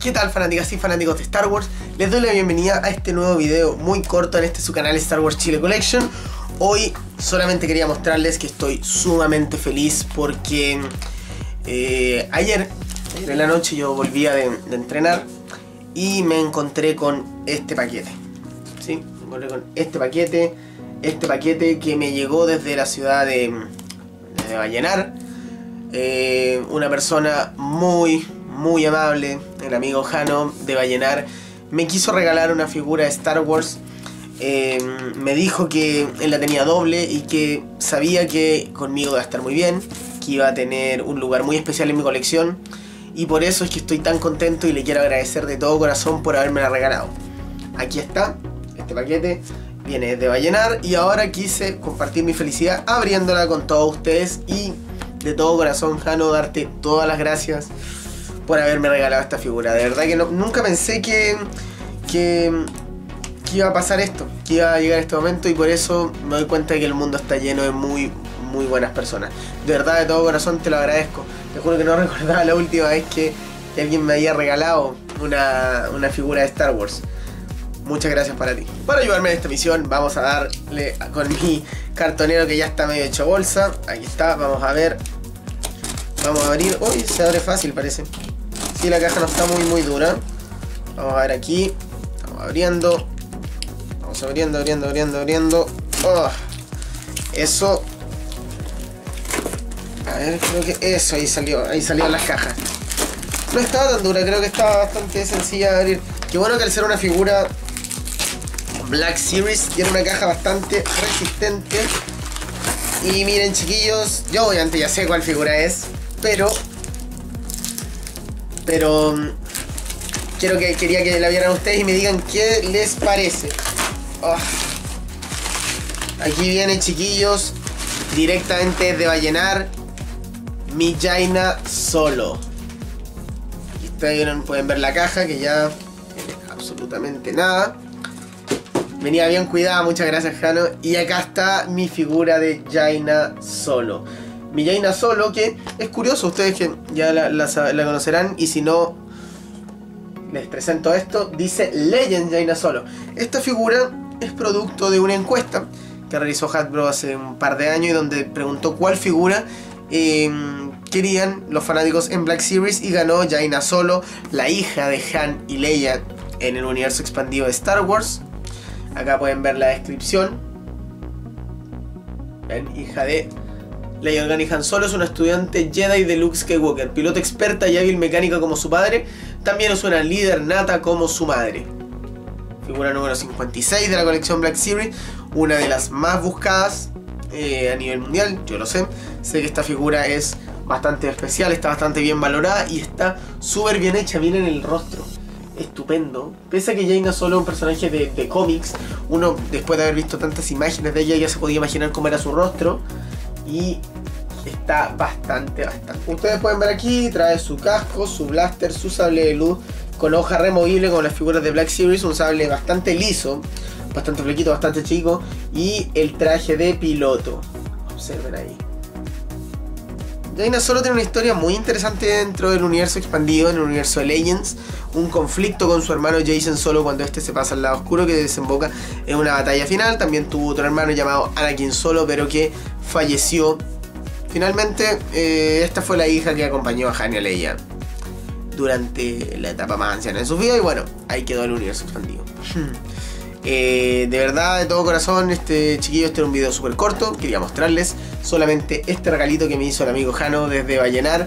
¿Qué tal fanáticas y fanáticos de Star Wars? Les doy la bienvenida a este nuevo video muy corto en este su canal Star Wars Chile Collection Hoy solamente quería mostrarles que estoy sumamente feliz porque eh, ayer, ayer en la noche yo volvía de, entrenar y me encontré con este paquete ¿sí? Me encontré con este paquete, este paquete que me llegó desde la ciudad de, de Vallenar eh, Una persona muy, muy amable, el amigo Jano de Vallenar, me quiso regalar una figura de Star Wars. Eh, me dijo que él la tenía doble y que sabía que conmigo iba a estar muy bien, que iba a tener un lugar muy especial en mi colección. Y por eso es que estoy tan contento y le quiero agradecer de todo corazón por haberme la regalado. Aquí está, este paquete viene de Vallenar y ahora quise compartir mi felicidad abriéndola con todos ustedes y de todo corazón, Jano, darte todas las gracias por haberme regalado esta figura. De verdad que nunca pensé que, que, iba a pasar esto, que iba a llegar este momento y por eso me doy cuenta de que el mundo está lleno de muy, muy buenas personas. De verdad, de todo corazón te lo agradezco. Te juro que no recordaba la última vez que, que alguien me había regalado una, una figura de Star Wars. Muchas gracias para ti. Para ayudarme en esta misión vamos a darle con mi cartonero que ya está medio hecho bolsa. Aquí está, vamos a ver. Vamos a abrir. Uy, se abre fácil parece. Sí, la caja no está muy muy dura. Vamos a ver aquí. Estamos abriendo. Vamos abriendo, abriendo, abriendo, abriendo. Oh, eso. A ver, creo que eso ahí salió. Ahí salieron las cajas. No estaba tan dura, creo que estaba bastante sencilla de abrir. Qué bueno que al ser una figura Black Series tiene una caja bastante resistente. Y miren chiquillos, yo obviamente ya sé cuál figura es, pero... Pero... Quiero que, quería que la vieran ustedes y me digan qué les parece. Oh. Aquí viene chiquillos, directamente de Vallenar, mi Jaina Solo. Ustedes pueden ver la caja que ya tiene absolutamente nada. Venía bien cuidada, muchas gracias Jano. Y acá está mi figura de Jaina Solo. Mi Jaina Solo, que es curioso, ustedes que ya la, conocerán. Y si no, les presento esto. Dice Legend Jaina Solo. Esta figura es producto de una encuesta que realizó Hasbro hace un par de años. Y donde preguntó cuál figura eh, querían los fanáticos en Black Series. Y ganó Jaina Solo, la hija de Han y Leia en el universo expandido de Star Wars. Acá pueden ver la descripción. Ven, hija de Leia Organa Han Solo es una estudiante Jedi de Luke Skywalker, piloto experta y hábil mecánica como su padre, también es una líder nata como su madre. Figura número 56 de la colección Black Series, una de las más buscadas eh, a nivel mundial, yo lo sé. Sé que esta figura es bastante especial, está bastante bien valorada y está súper bien hecha, miren el rostro estupendo. Pese a que Jaina solo es un personaje de cómics, uno después de haber visto tantas imágenes de ella ya se podía imaginar cómo era su rostro. Y está bastante, bastante. Ustedes pueden ver aquí, trae su casco, su blaster, su sable de luz con hoja removible como las figuras de Black Series, un sable bastante liso, bastante flequito, bastante chico. Y el traje de piloto. Observen ahí. Jaina Solo tiene una historia muy interesante dentro del universo expandido, en el universo de Legends. Un conflicto con su hermano Jason Solo cuando este se pasa al lado oscuro que desemboca en una batalla final. También tuvo otro hermano llamado Anakin Solo, pero que falleció. Finalmente, eh, esta fue la hija que acompañó a Han y a Leia durante la etapa más anciana de su vida. Y bueno, ahí quedó el universo expandido. Eh, de verdad, de todo corazón, este chiquillo, este era un video súper corto. Quería mostrarles solamente este regalito que me hizo el amigo Jano desde Vallenar.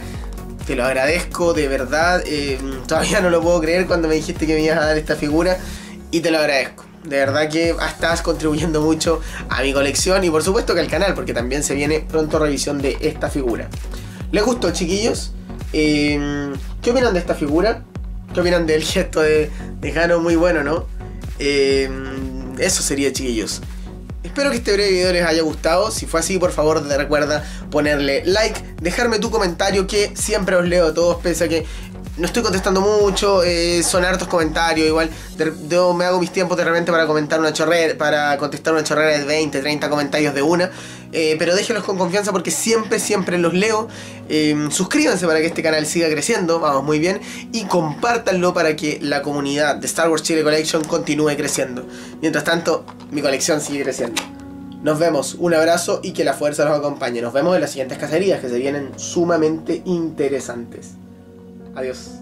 Te lo agradezco, de verdad. Eh, todavía no lo puedo creer cuando me dijiste que me ibas a dar esta figura. Y te lo agradezco. De verdad que estás contribuyendo mucho a mi colección y por supuesto que al canal, porque también se viene pronto revisión de esta figura. ¿Les gustó, chiquillos? Eh, ¿Qué opinan de esta figura? ¿Qué opinan del gesto de, de Jano? Muy bueno, ¿no? Eh, eso sería, chiquillos. Espero que este breve video les haya gustado. Si fue así, por favor, recuerda ponerle like, dejarme tu comentario que siempre os leo a todos, pese a que no estoy contestando mucho, eh, son hartos comentarios, igual me hago mis tiempos de repente para comentar una chorrera, para contestar una chorrera de 20, 30 comentarios de una, Eh, pero déjenlos con confianza porque siempre, siempre los leo. Eh, suscríbanse para que este canal siga creciendo, vamos muy bien. Y compártanlo para que la comunidad de Star Wars Chile Collection continúe creciendo. Mientras tanto, mi colección sigue creciendo. Nos vemos, un abrazo y que la fuerza nos acompañe. Nos vemos en las siguientes cacerías que se vienen sumamente interesantes. Adiós.